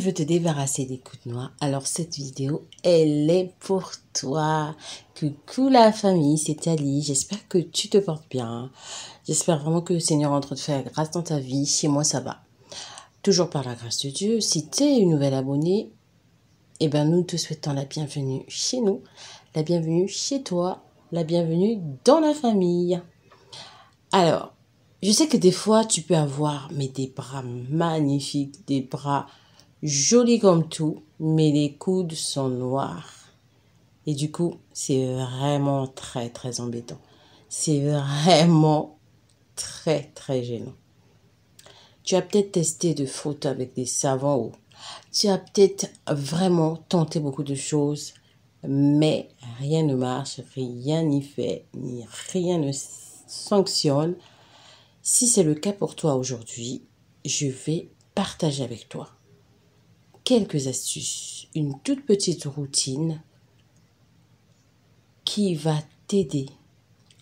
veux te débarrasser des coups de noix, alors cette vidéo, elle est pour toi. Coucou la famille, c'est Ali. J'espère que tu te portes bien. J'espère vraiment que le Seigneur est en train de faire grâce dans ta vie. Chez moi, ça va. Toujours par la grâce de Dieu. Si tu es une nouvelle abonnée, eh ben, nous te souhaitons la bienvenue chez nous, la bienvenue chez toi, la bienvenue dans la famille. Alors, je sais que des fois, tu peux avoir mais des bras magnifiques, des bras jolis comme tout, mais les coudes sont noirs. Et du coup, c'est vraiment très, très embêtant. C'est vraiment très, très gênant. Tu as peut-être testé de fautes avec des savants ou tu as peut-être vraiment tenté beaucoup de choses, mais rien ne marche, rien n'y fait, rien ne sanctionne. Si c'est le cas pour toi aujourd'hui, je vais partager avec toi quelques astuces, une toute petite routine qui va t'aider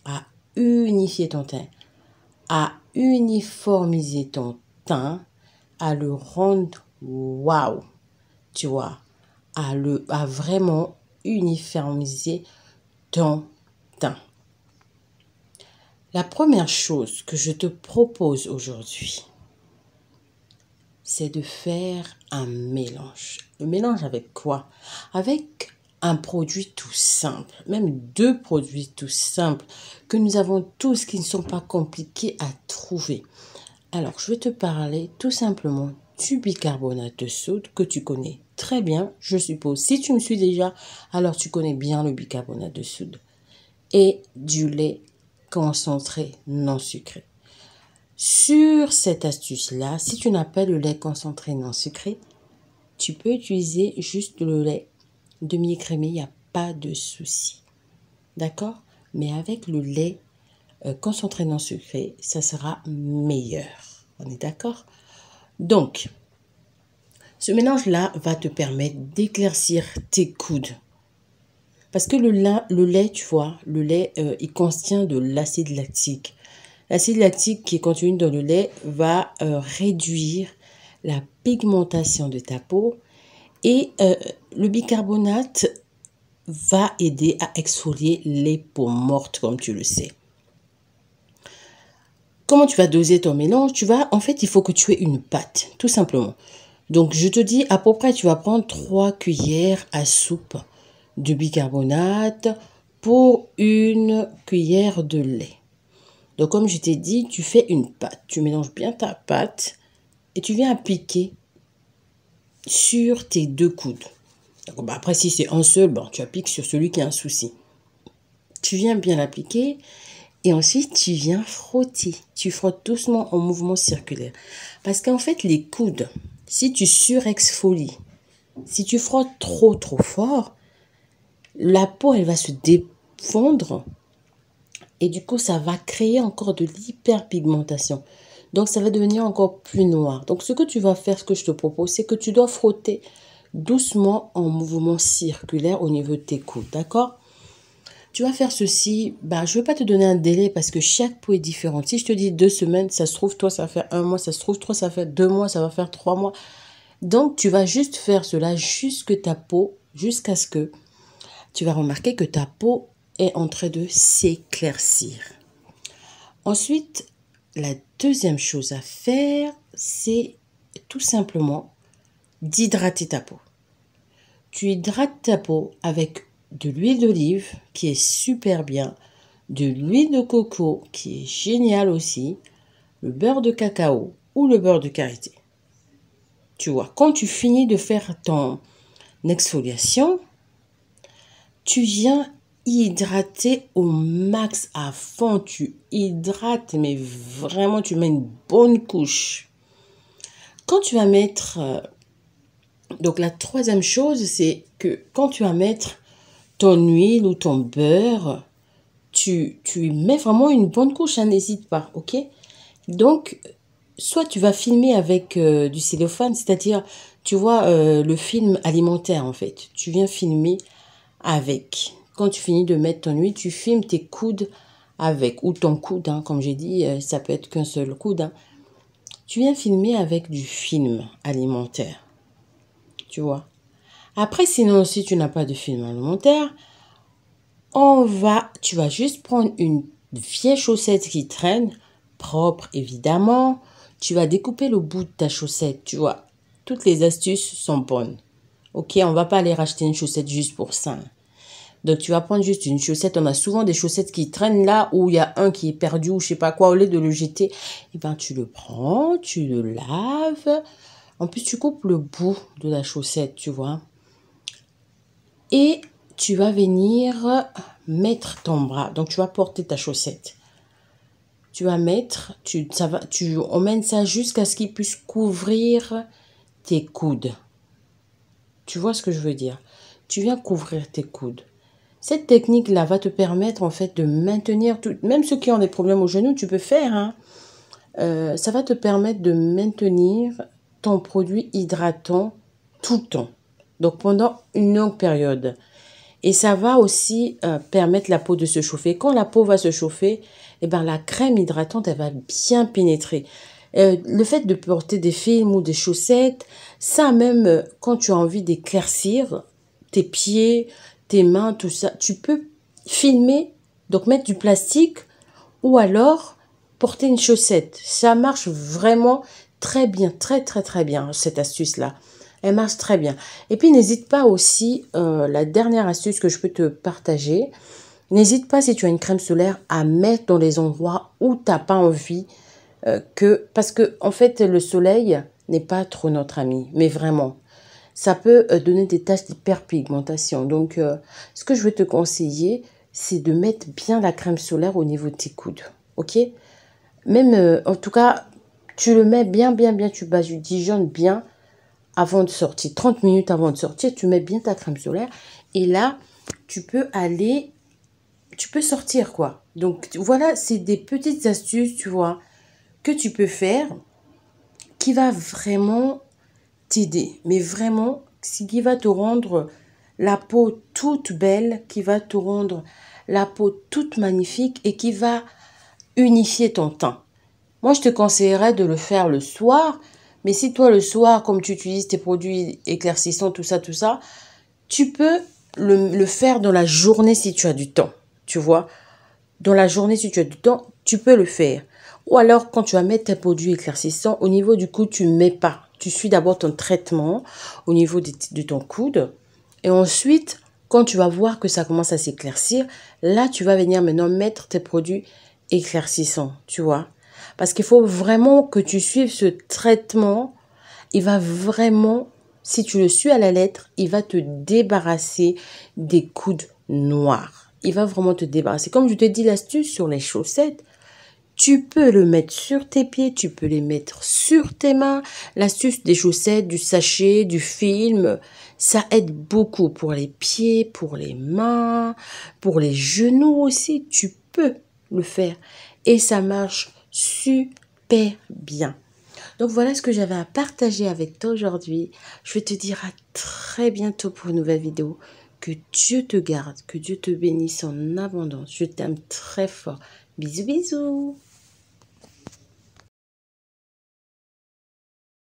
à unifier ton teint, à uniformiser ton teint, à le rendre waouh, tu vois, à, le, à vraiment uniformiser ton teint. La première chose que je te propose aujourd'hui, c'est de faire un mélange. Le mélange avec quoi? Avec un produit tout simple, même deux produits tout simples que nous avons tous qui ne sont pas compliqués à trouver. Alors, je vais te parler tout simplement du bicarbonate de soude que tu connais très bien, je suppose. Si tu me suis déjà, alors tu connais bien le bicarbonate de soude et du lait concentré non sucré. Sur cette astuce-là, si tu n'as pas le lait concentré non sucré, tu peux utiliser juste le lait demi-écrémé, il n'y a pas de souci. D'accord? Mais avec le lait euh, concentré non sucré, ça sera meilleur. On est d'accord? Donc, ce mélange-là va te permettre d'éclaircir tes coudes. Parce que le, lait, tu vois, le lait, euh, il contient de l'acide lactique. L'acide lactique qui est contenu dans le lait va euh, réduire la pigmentation de ta peau et euh, le bicarbonate va aider à exfolier les peaux mortes comme tu le sais. Comment tu vas doser ton mélange? Tu vas, en fait, il faut que tu aies une pâte, tout simplement. Donc, je te dis, à peu près, tu vas prendre 3 cuillères à soupe de bicarbonate pour une cuillère de lait. Donc, comme je t'ai dit, tu fais une pâte. Tu mélanges bien ta pâte et tu viens appliquer sur tes deux coudes. Bah, après, si c'est un seul, bon, tu appliques sur celui qui a un souci. Tu viens bien l'appliquer et ensuite tu viens frotter. Tu frottes doucement en mouvement circulaire. Parce qu'en fait, les coudes, si tu surexfolies, si tu frottes trop trop fort, la peau elle va se défendre et du coup ça va créer encore de l'hyperpigmentation. Donc ça va devenir encore plus noir. Donc ce que tu vas faire, ce que je te propose, c'est que tu dois frotter doucement en mouvement circulaire au niveau de tes coudes, d'accord? Tu vas faire ceci, bah, je ne vais pas te donner un délai parce que chaque peau est différente. Si je te dis deux semaines, ça se trouve, toi, ça va faire un mois, ça se trouve, toi, ça fait deux mois, ça va faire trois mois. Donc, tu vas juste faire cela jusque ta peau, jusqu'à ce que tu vas remarquer que ta peau est en train de s'éclaircir. Ensuite, la deuxième chose à faire, c'est tout simplement d'hydrater ta peau. Tu hydrates ta peau avec de l'huile d'olive qui est super bien, de l'huile de coco qui est génial aussi, le beurre de cacao ou le beurre de karité. Tu vois, quand tu finis de faire ton exfoliation, tu viens hydrater au max à fond. Tu hydrates, mais vraiment, tu mets une bonne couche. Quand tu vas mettre... Euh, donc la troisième chose, c'est que quand tu vas mettre ton huile ou ton beurre, tu, tu mets vraiment une bonne couche, hein, n'hésite pas, ok? Donc, soit tu vas filmer avec euh, du cellophane, c'est-à-dire, tu vois, euh, le film alimentaire, en fait. Tu viens filmer avec. Quand tu finis de mettre ton huile, tu filmes tes coudes avec, ou ton coude, hein, comme j'ai dit, euh, ça peut être qu'un seul coude. Hein. Tu viens filmer avec du film alimentaire. Tu vois. Après, sinon, si tu n'as pas de film alimentaire, on va, tu vas juste prendre une vieille chaussette qui traîne, propre évidemment. Tu vas découper le bout de ta chaussette, tu vois. Toutes les astuces sont bonnes. Ok, on va pas aller racheter une chaussette juste pour ça. Donc tu vas prendre juste une chaussette. On a souvent des chaussettes qui traînent là où il y a un qui est perdu ou je sais pas quoi. Au lieu de le jeter, et eh ben tu le prends, tu le laves. En plus tu coupes le bout de la chaussette, tu vois. Et tu vas venir mettre ton bras. Donc tu vas porter ta chaussette. Tu vas mettre, tu, ça va, tu emmènes ça jusqu'à ce qu'il puisse couvrir tes coudes. Tu vois ce que je veux dire? Tu viens couvrir tes coudes. Cette technique-là va te permettre en fait de maintenir, tout, même ceux qui ont des problèmes au genou, tu peux faire. Hein. Euh, ça va te permettre de maintenir ton produit hydratant tout le temps. Donc pendant une longue période. Et ça va aussi euh, permettre la peau de se chauffer. Quand la peau va se chauffer, eh ben, la crème hydratante, elle va bien pénétrer. Euh, le fait de porter des films ou des chaussettes, ça même quand tu as envie d'éclaircir tes pieds, tes mains, tout ça. Tu peux filmer, donc mettre du plastique ou alors porter une chaussette. Ça marche vraiment très bien, très très très bien, cette astuce-là. Elle marche très bien. Et puis n'hésite pas aussi, euh, la dernière astuce que je peux te partager, n'hésite pas si tu as une crème solaire à mettre dans les endroits où tu n'as pas envie euh, que... Parce que en fait, le soleil n'est pas trop notre ami, mais vraiment ça peut euh, donner des taches d'hyperpigmentation. Donc, euh, ce que je vais te conseiller, c'est de mettre bien la crème solaire au niveau de tes coudes. Ok? Même, euh, en tout cas, tu le mets bien, bien, bien, tu badigeonnes bien avant de sortir. 30 minutes avant de sortir, tu mets bien ta crème solaire. Et là, tu peux aller, tu peux sortir quoi. Donc, voilà, c'est des petites astuces, tu vois, que tu peux faire qui va vraiment t'aider, mais vraiment, ce qui va te rendre la peau toute belle, qui va te rendre la peau toute magnifique et qui va unifier ton teint. Moi, je te conseillerais de le faire le soir, mais si toi, le soir, comme tu utilises tes produits éclaircissants, tout ça, tout ça, tu peux le, le faire dans la journée si tu as du temps, tu vois. Dans la journée, si tu as du temps, tu peux le faire. Ou alors, quand tu vas mettre tes produits éclaircissants, au niveau du cou, tu ne mets pas. Tu suis d'abord ton traitement au niveau de, de ton coude. Et ensuite, quand tu vas voir que ça commence à s'éclaircir, là, tu vas venir maintenant mettre tes produits éclaircissants, tu vois. Parce qu'il faut vraiment que tu suives ce traitement. Il va vraiment, si tu le suis à la lettre, il va te débarrasser des coudes noirs. Il va vraiment te débarrasser. Comme je te dis l'astuce sur les chaussettes, tu peux le mettre sur tes pieds, tu peux les mettre sur tes mains. L'astuce des chaussettes, du sachet, du film, ça aide beaucoup pour les pieds, pour les mains, pour les genoux aussi. Tu peux le faire et ça marche super bien. Donc voilà ce que j'avais à partager avec toi aujourd'hui. Je vais te dire à très bientôt pour une nouvelle vidéo. Que Dieu te garde, que Dieu te bénisse en abondance. Je t'aime très fort. Bisous bisous